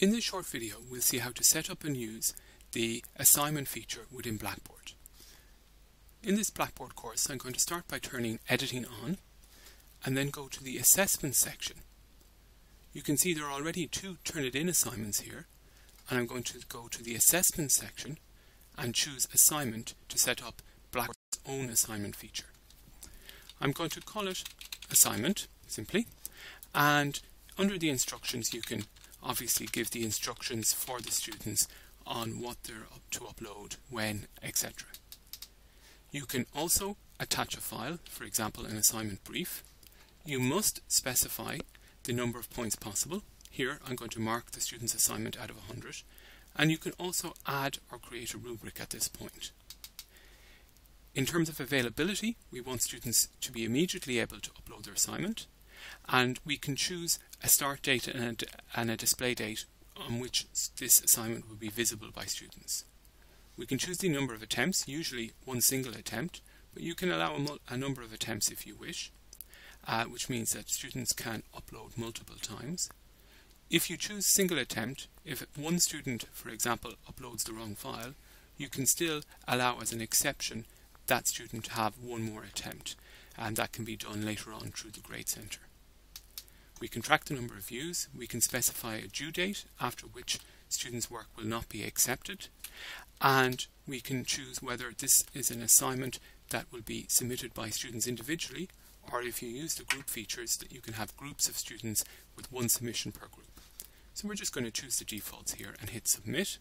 In this short video, we'll see how to set up and use the assignment feature within Blackboard. In this Blackboard course, I'm going to start by turning editing on and then go to the assessment section. You can see there are already two Turnitin assignments here and I'm going to go to the assessment section and choose assignment to set up Blackboard's own assignment feature. I'm going to call it assignment simply and under the instructions you can obviously give the instructions for the students on what they're up to upload, when, etc. You can also attach a file, for example an assignment brief. You must specify the number of points possible. Here I'm going to mark the student's assignment out of 100 and you can also add or create a rubric at this point. In terms of availability, we want students to be immediately able to upload their assignment and we can choose a start date and a, and a display date on which this assignment will be visible by students. We can choose the number of attempts, usually one single attempt, but you can allow a, a number of attempts if you wish, uh, which means that students can upload multiple times. If you choose single attempt, if one student, for example, uploads the wrong file, you can still allow as an exception that student to have one more attempt, and that can be done later on through the Grade Centre. We can track the number of views, we can specify a due date after which students' work will not be accepted, and we can choose whether this is an assignment that will be submitted by students individually, or if you use the group features that you can have groups of students with one submission per group. So we're just going to choose the defaults here and hit submit.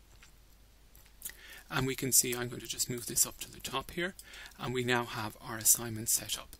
And we can see I'm going to just move this up to the top here, and we now have our assignment set up.